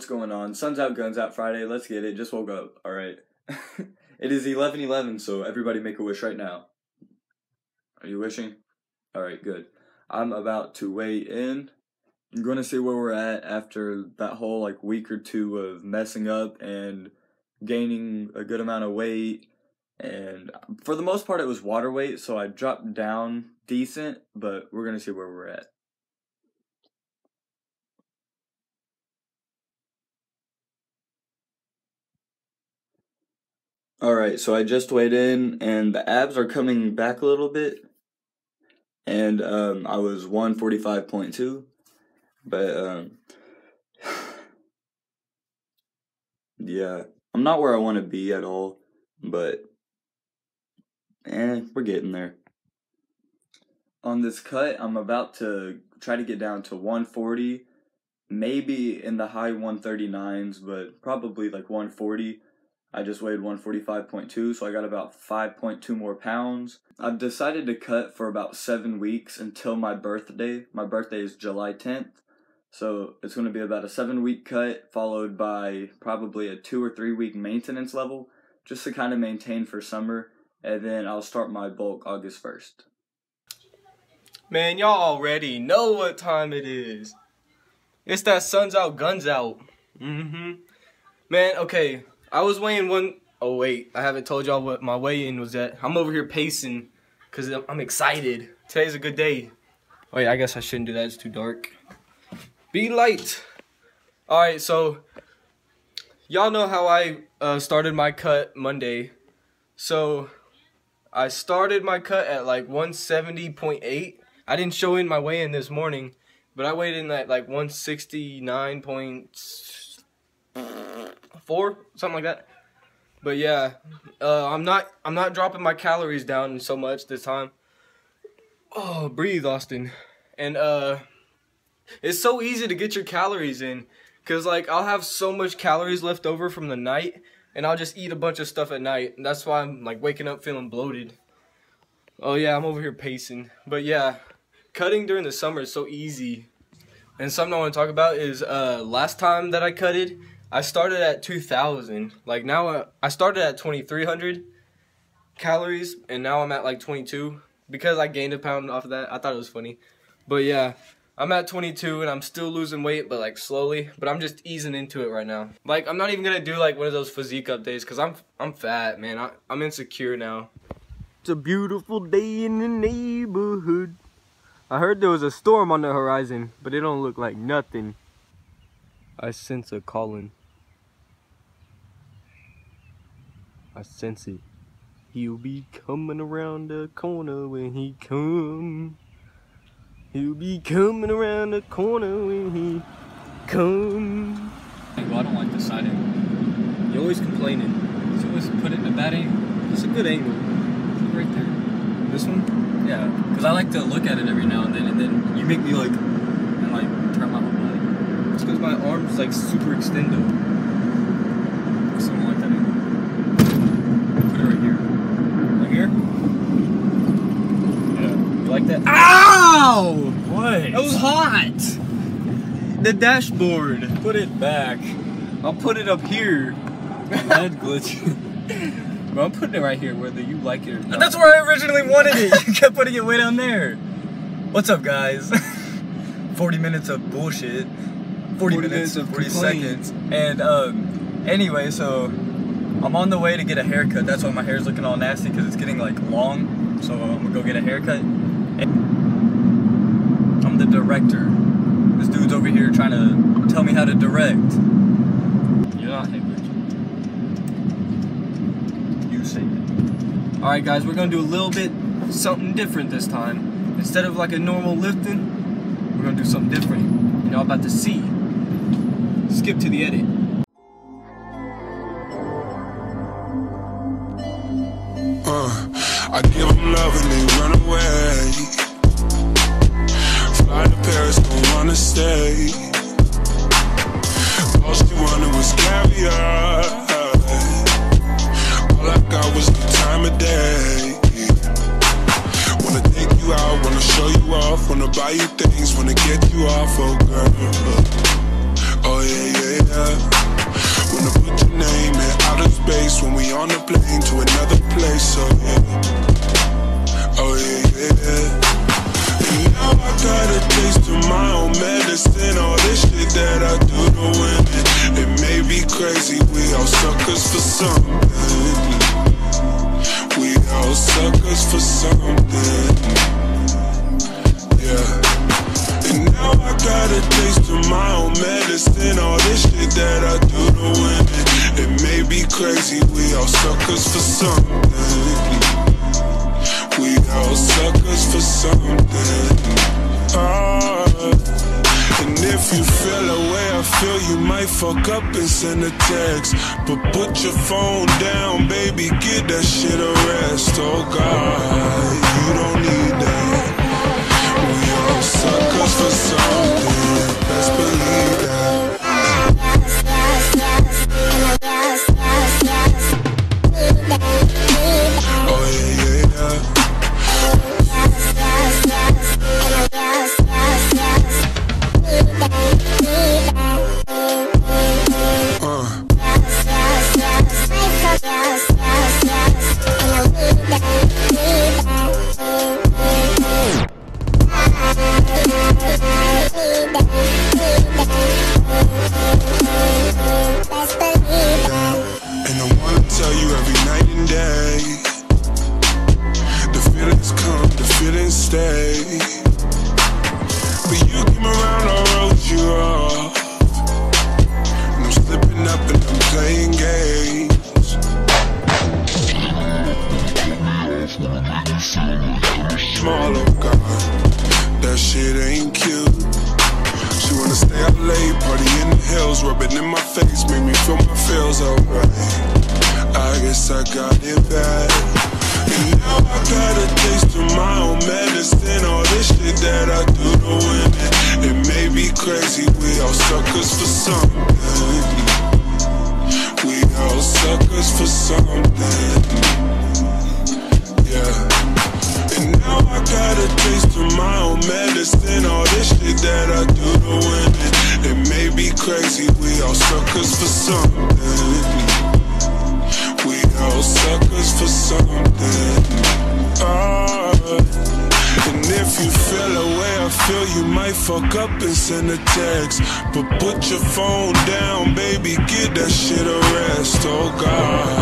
what's going on? Sun's out, guns out Friday. Let's get it. Just woke up. All right. it is 11:11, so everybody make a wish right now. Are you wishing? All right, good. I'm about to weigh in. I'm going to see where we're at after that whole like week or two of messing up and gaining a good amount of weight. And for the most part, it was water weight, so I dropped down decent, but we're going to see where we're at. All right, so I just weighed in, and the abs are coming back a little bit, and um, I was one forty five point two, but um, yeah, I'm not where I want to be at all, but eh, we're getting there. On this cut, I'm about to try to get down to 140, maybe in the high 139s, but probably like 140 I just weighed 145.2, so I got about 5.2 more pounds. I've decided to cut for about seven weeks until my birthday. My birthday is July 10th, so it's going to be about a seven week cut, followed by probably a two or three week maintenance level, just to kind of maintain for summer, and then I'll start my bulk August 1st. Man, y'all already know what time it is. It's that sun's out, guns out. Mm-hmm. Man, okay, I was weighing one. Oh wait, I haven't told y'all what my weigh-in was at. I'm over here pacing because I'm excited. Today's a good day. Wait, I guess I shouldn't do that. It's too dark. Be light. All right, so y'all know how I uh, started my cut Monday. So I started my cut at like 170.8. I didn't show in my weigh-in this morning, but I weighed in at like 169 four, something like that. But yeah, uh, I'm not I'm not dropping my calories down so much this time. Oh, breathe, Austin. And uh, it's so easy to get your calories in, cause like I'll have so much calories left over from the night, and I'll just eat a bunch of stuff at night. And that's why I'm like waking up feeling bloated. Oh yeah, I'm over here pacing. But yeah, cutting during the summer is so easy. And something I want to talk about is uh, last time that I cutted, I started at 2,000. Like now, uh, I started at 2,300 calories, and now I'm at like 22 because I gained a pound off of that. I thought it was funny, but yeah, I'm at 22 and I'm still losing weight, but like slowly. But I'm just easing into it right now. Like I'm not even gonna do like one of those physique updates because I'm I'm fat, man. I, I'm insecure now. It's a beautiful day in the neighborhood. I heard there was a storm on the horizon, but it don't look like nothing. I sense a calling. I sense it. He'll be coming around the corner when he come. He'll be coming around the corner when he come. Well, I don't like the side angle. You're always complaining. So always put it in a bad angle. It's a good angle. Right there. This one? Yeah, because I like to look at it every now and then, and then you make me like, and like turn my whole body. It's because my arm's like super extended. Something like that angle. Put it right here. Right here? Yeah. You like that? What? Was hot! The dashboard. Put it back. I'll put it up here. Head glitch. Bro, I'm putting it right here, whether you like it or not. That's where I originally wanted it. You kept putting it way down there. What's up, guys? 40 minutes of bullshit. 40, 40 minutes, minutes of 40 complaining. seconds. And um, anyway, so I'm on the way to get a haircut. That's why my hair's looking all nasty because it's getting like long. So I'm gonna go get a haircut. And I'm the director. This dude's over here trying to tell me how to direct. You're not Henry. You say it. Alright guys, we're gonna do a little bit something different this time. Instead of like a normal lifting, we're gonna do something different. And y'all about to see. Skip to the edit. Uh, I give them love and they run away. Wanna stay. All she wanted was caviar. All I got was the time of day. Wanna take you out, wanna show you off, wanna buy you things, wanna get you off, oh girl. Oh yeah, yeah, yeah. Wanna put your name in outer space when we on the plane to another place. Oh yeah. Oh yeah, yeah, got a taste of my own medicine. All this shit that I do to women. It may be crazy, we all suckers for something. We all suckers for something. Yeah. And now I got a taste of my own medicine. All this shit that I do to women. It may be crazy, we all suckers for something. We all suckers for something. Ah. And if you feel the way I feel, you might fuck up and send a text. But put your phone down, baby, get that shit a rest. Oh God, you don't need that. We all suckers for something. Best believe the feelings stay. But you came around, I wrote you off. And I'm slipping up and I'm playing games. Small, oh God, that shit ain't cute. She wanna stay up late, party in the hills, rub it in my face, make me feel my feels alright. I guess I got it bad. Now I got a taste of my own medicine. All this shit that I do to women. It may be crazy, we all suckers for something. We all suckers for something. Yeah. And now I got a taste of my own medicine. All this shit that I do to women. It may be crazy, we all suckers for something. All suckers for something. Ah. And if you feel the way I feel, you might fuck up and send a text. But put your phone down, baby, get that shit a rest. Oh God,